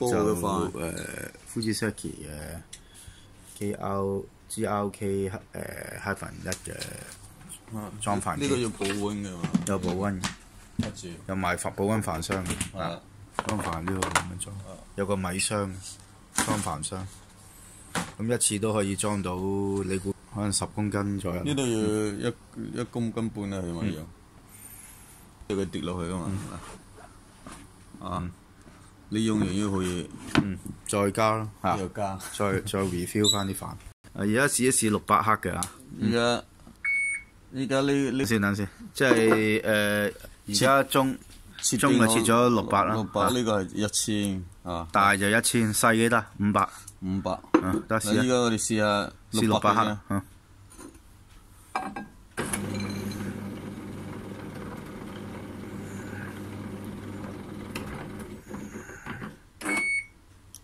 就誒，富士 Saki 嘅 k o g L k Heaven 一嘅裝飯，呢個要保温嘅嘛？有保温，有賣飯保温飯箱嘅，裝飯呢個咁樣裝，有個米箱裝飯箱，咁一次都可以裝到你估可能十公斤左右。呢度要一一公斤半啊，用要佢跌落去啊嘛？啊！你用完要去，嗯，再加咯，又加，再 再 refill 翻啲飯。啊，而家試一試六百克嘅啊。而家依家呢呢，等先等先，即係诶，而家中，中咪切咗六百啦。六百呢個系一千，啊大就一千，細幾多？五百，五百，嗯，得試下。依家我哋試下，試六百克啦，嗯。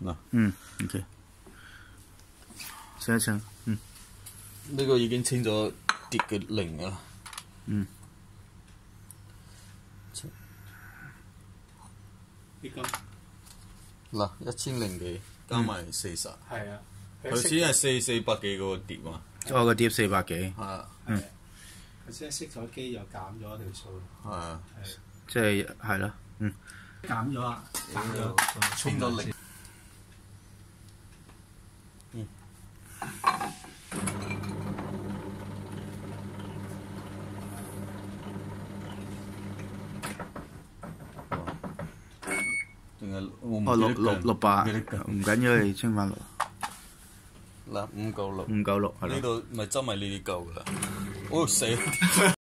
啦。嗯，OK，請一請。嗯，呢個已經清咗跌嘅零啦。嗯。啲金嗱一千零幾加埋四十，係啊，頭先係四四百幾個碟嘛，我個碟四百幾，係啊，嗯，頭先熄咗機又減咗條數，係啊，即係係咯，嗯，減咗啊，減咗，衝咗零。nhìn Oh, lop, lop, lopa. Không nhớ chứ mà lop. Là không 夠六。唔夠六係呢度咪執埋呢啲夠啦。哦死！